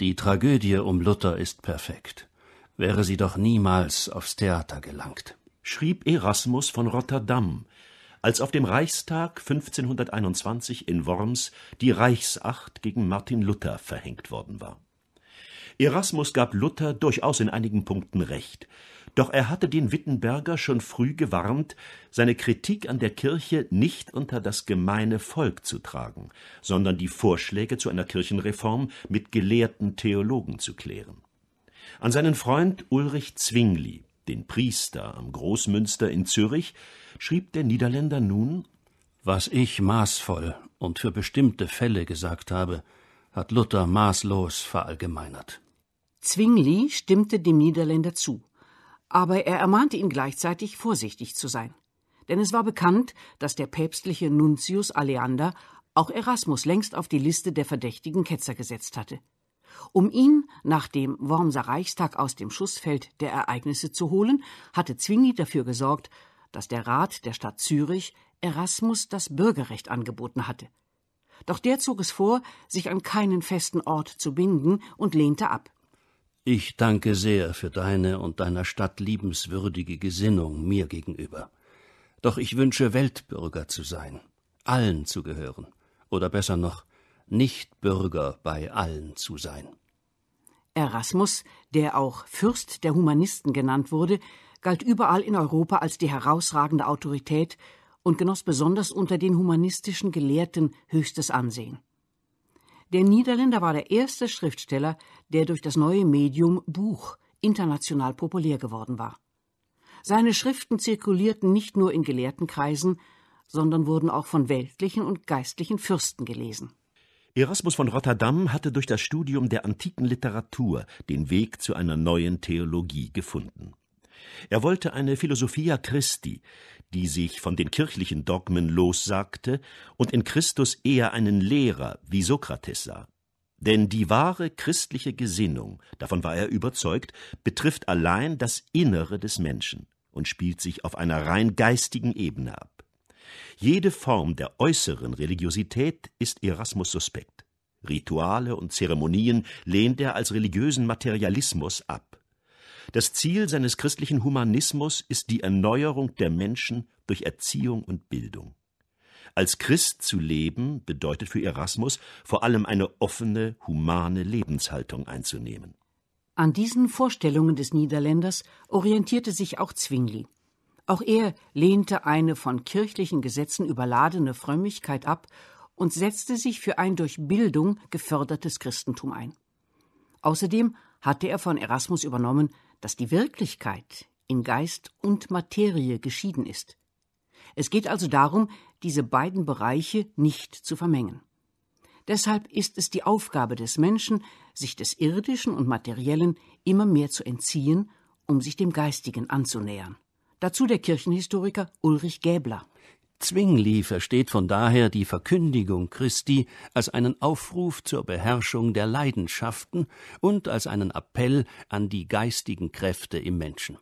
Die Tragödie um Luther ist perfekt. Wäre sie doch niemals aufs Theater gelangt. Schrieb Erasmus von Rotterdam, als auf dem Reichstag 1521 in Worms die Reichsacht gegen Martin Luther verhängt worden war. Erasmus gab Luther durchaus in einigen Punkten recht, doch er hatte den Wittenberger schon früh gewarnt, seine Kritik an der Kirche nicht unter das gemeine Volk zu tragen, sondern die Vorschläge zu einer Kirchenreform mit gelehrten Theologen zu klären. An seinen Freund Ulrich Zwingli, den Priester am Großmünster in Zürich, schrieb der Niederländer nun Was ich maßvoll und für bestimmte Fälle gesagt habe, hat Luther maßlos verallgemeinert. Zwingli stimmte dem Niederländer zu, aber er ermahnte ihn gleichzeitig, vorsichtig zu sein. Denn es war bekannt, dass der päpstliche Nuntius Aleander auch Erasmus längst auf die Liste der verdächtigen Ketzer gesetzt hatte. Um ihn nach dem Wormser Reichstag aus dem Schussfeld der Ereignisse zu holen, hatte Zwingli dafür gesorgt, dass der Rat der Stadt Zürich Erasmus das Bürgerrecht angeboten hatte. Doch der zog es vor, sich an keinen festen Ort zu binden und lehnte ab. Ich danke sehr für deine und deiner Stadt liebenswürdige Gesinnung mir gegenüber. Doch ich wünsche Weltbürger zu sein, allen zu gehören, oder besser noch, nicht Bürger bei allen zu sein. Erasmus, der auch Fürst der Humanisten genannt wurde, galt überall in Europa als die herausragende Autorität und genoss besonders unter den humanistischen Gelehrten höchstes Ansehen. Der Niederländer war der erste Schriftsteller, der durch das neue Medium Buch international populär geworden war. Seine Schriften zirkulierten nicht nur in Gelehrtenkreisen, sondern wurden auch von weltlichen und geistlichen Fürsten gelesen. Erasmus von Rotterdam hatte durch das Studium der antiken Literatur den Weg zu einer neuen Theologie gefunden. Er wollte eine Philosophia Christi, die sich von den kirchlichen Dogmen lossagte und in Christus eher einen Lehrer wie Sokrates sah. Denn die wahre christliche Gesinnung, davon war er überzeugt, betrifft allein das Innere des Menschen und spielt sich auf einer rein geistigen Ebene ab. Jede Form der äußeren Religiosität ist Erasmus suspekt. Rituale und Zeremonien lehnt er als religiösen Materialismus ab. Das Ziel seines christlichen Humanismus ist die Erneuerung der Menschen durch Erziehung und Bildung. Als Christ zu leben bedeutet für Erasmus vor allem eine offene, humane Lebenshaltung einzunehmen. An diesen Vorstellungen des Niederländers orientierte sich auch Zwingli. Auch er lehnte eine von kirchlichen Gesetzen überladene Frömmigkeit ab und setzte sich für ein durch Bildung gefördertes Christentum ein. Außerdem hatte er von Erasmus übernommen, dass die Wirklichkeit in Geist und Materie geschieden ist. Es geht also darum, diese beiden Bereiche nicht zu vermengen. Deshalb ist es die Aufgabe des Menschen, sich des Irdischen und Materiellen immer mehr zu entziehen, um sich dem Geistigen anzunähern. Dazu der Kirchenhistoriker Ulrich Gäbler. Zwingli versteht von daher die Verkündigung Christi als einen Aufruf zur Beherrschung der Leidenschaften und als einen Appell an die geistigen Kräfte im Menschen.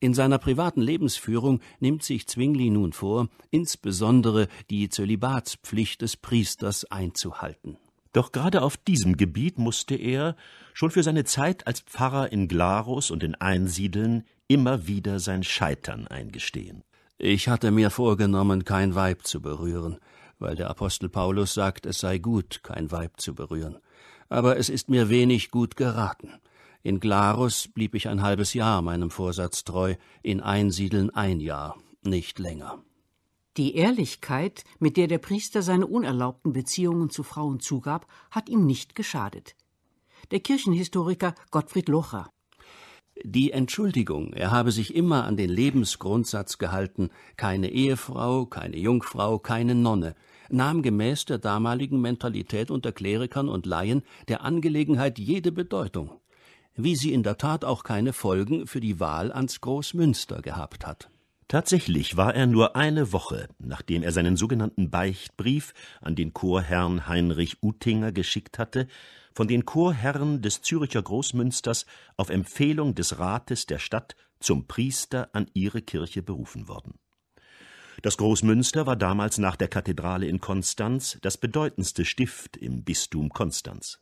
In seiner privaten Lebensführung nimmt sich Zwingli nun vor, insbesondere die Zölibatspflicht des Priesters einzuhalten. Doch gerade auf diesem Gebiet musste er, schon für seine Zeit als Pfarrer in Glarus und in Einsiedeln, immer wieder sein Scheitern eingestehen. Ich hatte mir vorgenommen, kein Weib zu berühren, weil der Apostel Paulus sagt, es sei gut, kein Weib zu berühren. Aber es ist mir wenig gut geraten. In Glarus blieb ich ein halbes Jahr meinem Vorsatz treu, in Einsiedeln ein Jahr, nicht länger. Die Ehrlichkeit, mit der der Priester seine unerlaubten Beziehungen zu Frauen zugab, hat ihm nicht geschadet. Der Kirchenhistoriker Gottfried Locher die Entschuldigung, er habe sich immer an den Lebensgrundsatz gehalten, keine Ehefrau, keine Jungfrau, keine Nonne, nahm gemäß der damaligen Mentalität unter Klerikern und Laien der Angelegenheit jede Bedeutung, wie sie in der Tat auch keine Folgen für die Wahl ans Großmünster gehabt hat. Tatsächlich war er nur eine Woche, nachdem er seinen sogenannten Beichtbrief an den Chorherrn Heinrich Utinger geschickt hatte, von den Chorherren des Züricher Großmünsters auf Empfehlung des Rates der Stadt zum Priester an ihre Kirche berufen worden. Das Großmünster war damals nach der Kathedrale in Konstanz das bedeutendste Stift im Bistum Konstanz.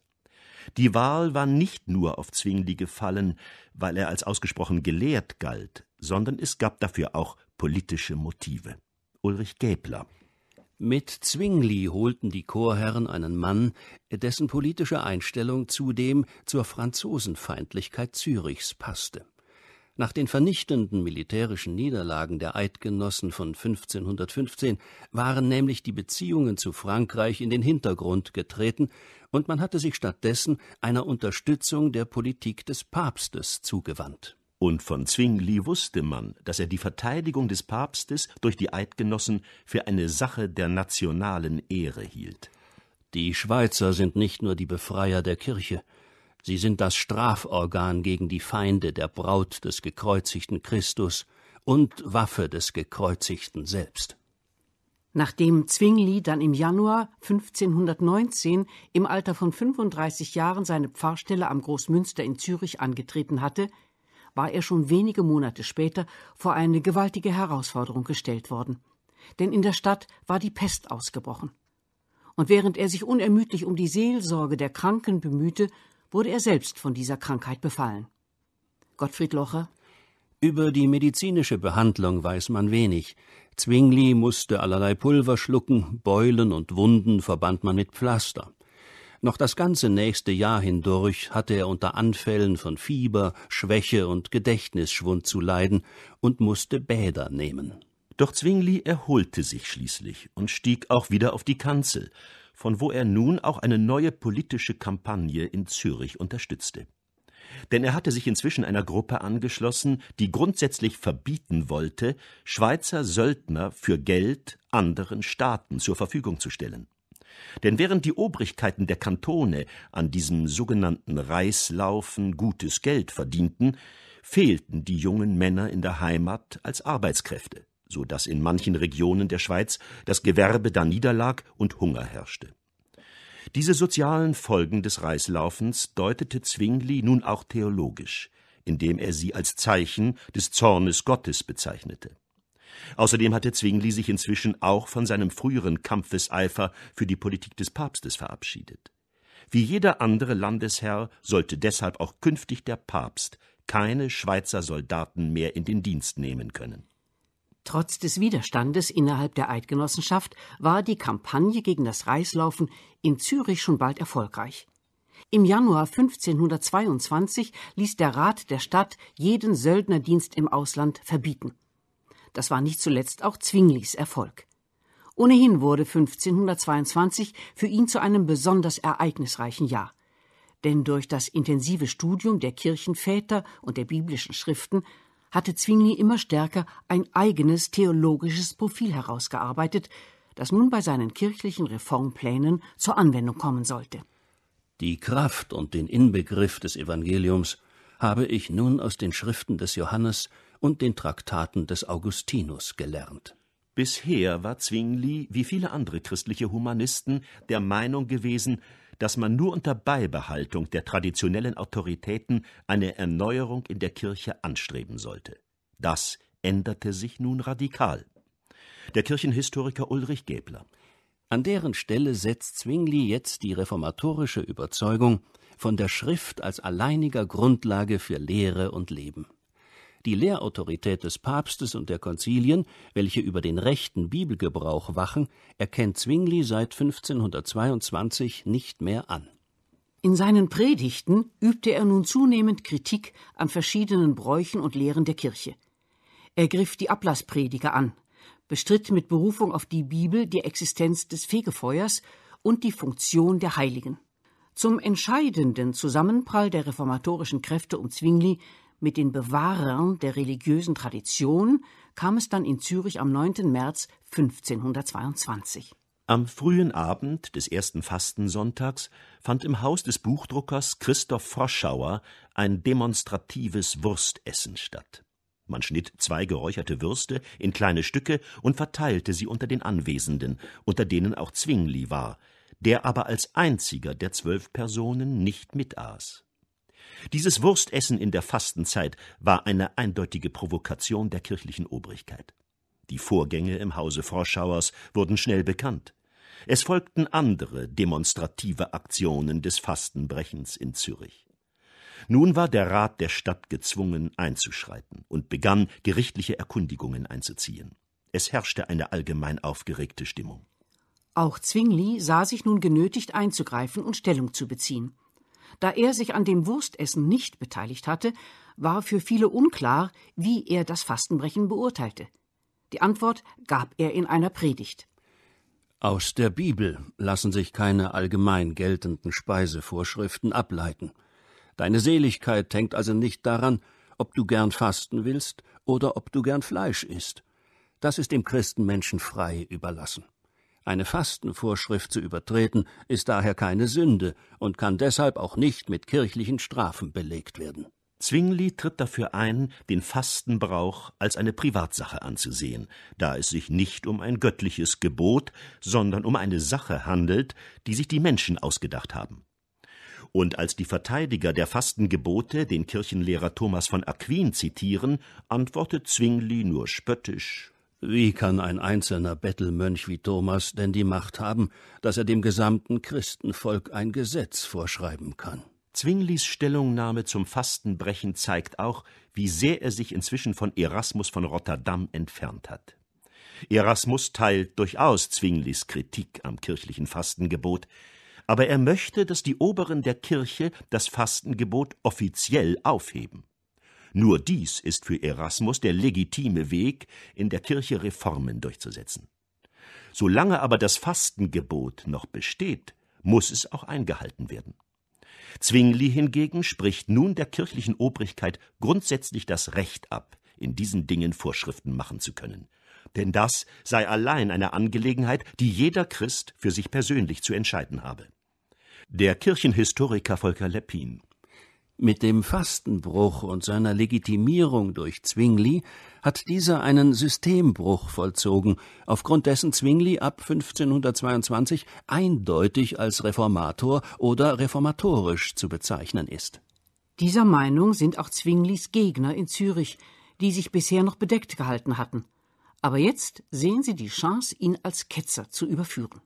Die Wahl war nicht nur auf Zwingli gefallen, weil er als ausgesprochen gelehrt galt, sondern es gab dafür auch politische Motive. Ulrich Gäbler mit Zwingli holten die Chorherren einen Mann, dessen politische Einstellung zudem zur Franzosenfeindlichkeit Zürichs passte. Nach den vernichtenden militärischen Niederlagen der Eidgenossen von 1515 waren nämlich die Beziehungen zu Frankreich in den Hintergrund getreten, und man hatte sich stattdessen einer Unterstützung der Politik des Papstes zugewandt und von Zwingli wusste man, dass er die Verteidigung des Papstes durch die Eidgenossen für eine Sache der nationalen Ehre hielt. Die Schweizer sind nicht nur die Befreier der Kirche, sie sind das Straforgan gegen die Feinde der Braut des gekreuzigten Christus und Waffe des Gekreuzigten selbst. Nachdem Zwingli dann im Januar 1519 im Alter von 35 Jahren seine Pfarrstelle am Großmünster in Zürich angetreten hatte, war er schon wenige Monate später vor eine gewaltige Herausforderung gestellt worden. Denn in der Stadt war die Pest ausgebrochen. Und während er sich unermüdlich um die Seelsorge der Kranken bemühte, wurde er selbst von dieser Krankheit befallen. Gottfried Locher Über die medizinische Behandlung weiß man wenig. Zwingli musste allerlei Pulver schlucken, Beulen und Wunden verband man mit Pflaster. Noch das ganze nächste Jahr hindurch hatte er unter Anfällen von Fieber, Schwäche und Gedächtnisschwund zu leiden und musste Bäder nehmen. Doch Zwingli erholte sich schließlich und stieg auch wieder auf die Kanzel, von wo er nun auch eine neue politische Kampagne in Zürich unterstützte. Denn er hatte sich inzwischen einer Gruppe angeschlossen, die grundsätzlich verbieten wollte, Schweizer Söldner für Geld anderen Staaten zur Verfügung zu stellen. Denn während die Obrigkeiten der Kantone an diesem sogenannten Reichslaufen gutes Geld verdienten, fehlten die jungen Männer in der Heimat als Arbeitskräfte, so dass in manchen Regionen der Schweiz das Gewerbe da niederlag und Hunger herrschte. Diese sozialen Folgen des Reichslaufens deutete Zwingli nun auch theologisch, indem er sie als Zeichen des Zornes Gottes bezeichnete. Außerdem hatte Zwingli sich inzwischen auch von seinem früheren Kampfeseifer für die Politik des Papstes verabschiedet. Wie jeder andere Landesherr sollte deshalb auch künftig der Papst keine Schweizer Soldaten mehr in den Dienst nehmen können. Trotz des Widerstandes innerhalb der Eidgenossenschaft war die Kampagne gegen das Reichslaufen in Zürich schon bald erfolgreich. Im Januar 1522 ließ der Rat der Stadt jeden Söldnerdienst im Ausland verbieten. Das war nicht zuletzt auch Zwinglis Erfolg. Ohnehin wurde 1522 für ihn zu einem besonders ereignisreichen Jahr. Denn durch das intensive Studium der Kirchenväter und der biblischen Schriften hatte Zwingli immer stärker ein eigenes theologisches Profil herausgearbeitet, das nun bei seinen kirchlichen Reformplänen zur Anwendung kommen sollte. Die Kraft und den Inbegriff des Evangeliums habe ich nun aus den Schriften des Johannes und den Traktaten des Augustinus gelernt. Bisher war Zwingli, wie viele andere christliche Humanisten, der Meinung gewesen, dass man nur unter Beibehaltung der traditionellen Autoritäten eine Erneuerung in der Kirche anstreben sollte. Das änderte sich nun radikal. Der Kirchenhistoriker Ulrich Gäbler. An deren Stelle setzt Zwingli jetzt die reformatorische Überzeugung von der Schrift als alleiniger Grundlage für Lehre und Leben. Die Lehrautorität des Papstes und der Konzilien, welche über den rechten Bibelgebrauch wachen, erkennt Zwingli seit 1522 nicht mehr an. In seinen Predigten übte er nun zunehmend Kritik an verschiedenen Bräuchen und Lehren der Kirche. Er griff die Ablassprediger an, bestritt mit Berufung auf die Bibel die Existenz des Fegefeuers und die Funktion der Heiligen. Zum entscheidenden Zusammenprall der reformatorischen Kräfte um Zwingli mit den Bewahrern der religiösen Tradition kam es dann in Zürich am 9. März 1522. Am frühen Abend des ersten Fastensonntags fand im Haus des Buchdruckers Christoph Froschauer ein demonstratives Wurstessen statt. Man schnitt zwei geräucherte Würste in kleine Stücke und verteilte sie unter den Anwesenden, unter denen auch Zwingli war, der aber als einziger der zwölf Personen nicht mitaß. Dieses Wurstessen in der Fastenzeit war eine eindeutige Provokation der kirchlichen Obrigkeit. Die Vorgänge im Hause Froschauers wurden schnell bekannt. Es folgten andere demonstrative Aktionen des Fastenbrechens in Zürich. Nun war der Rat der Stadt gezwungen, einzuschreiten und begann, gerichtliche Erkundigungen einzuziehen. Es herrschte eine allgemein aufgeregte Stimmung. Auch Zwingli sah sich nun genötigt einzugreifen und Stellung zu beziehen. Da er sich an dem Wurstessen nicht beteiligt hatte, war für viele unklar, wie er das Fastenbrechen beurteilte. Die Antwort gab er in einer Predigt. Aus der Bibel lassen sich keine allgemein geltenden Speisevorschriften ableiten. Deine Seligkeit hängt also nicht daran, ob du gern fasten willst oder ob du gern Fleisch isst. Das ist dem Christenmenschen frei überlassen. Eine Fastenvorschrift zu übertreten, ist daher keine Sünde und kann deshalb auch nicht mit kirchlichen Strafen belegt werden. Zwingli tritt dafür ein, den Fastenbrauch als eine Privatsache anzusehen, da es sich nicht um ein göttliches Gebot, sondern um eine Sache handelt, die sich die Menschen ausgedacht haben. Und als die Verteidiger der Fastengebote den Kirchenlehrer Thomas von Aquin zitieren, antwortet Zwingli nur spöttisch wie kann ein einzelner Bettelmönch wie Thomas denn die Macht haben, dass er dem gesamten Christenvolk ein Gesetz vorschreiben kann? Zwinglis Stellungnahme zum Fastenbrechen zeigt auch, wie sehr er sich inzwischen von Erasmus von Rotterdam entfernt hat. Erasmus teilt durchaus Zwinglis Kritik am kirchlichen Fastengebot, aber er möchte, dass die Oberen der Kirche das Fastengebot offiziell aufheben. Nur dies ist für Erasmus der legitime Weg, in der Kirche Reformen durchzusetzen. Solange aber das Fastengebot noch besteht, muss es auch eingehalten werden. Zwingli hingegen spricht nun der kirchlichen Obrigkeit grundsätzlich das Recht ab, in diesen Dingen Vorschriften machen zu können. Denn das sei allein eine Angelegenheit, die jeder Christ für sich persönlich zu entscheiden habe. Der Kirchenhistoriker Volker Leppin mit dem Fastenbruch und seiner Legitimierung durch Zwingli hat dieser einen Systembruch vollzogen, aufgrund dessen Zwingli ab 1522 eindeutig als Reformator oder reformatorisch zu bezeichnen ist. Dieser Meinung sind auch Zwinglis Gegner in Zürich, die sich bisher noch bedeckt gehalten hatten. Aber jetzt sehen sie die Chance, ihn als Ketzer zu überführen.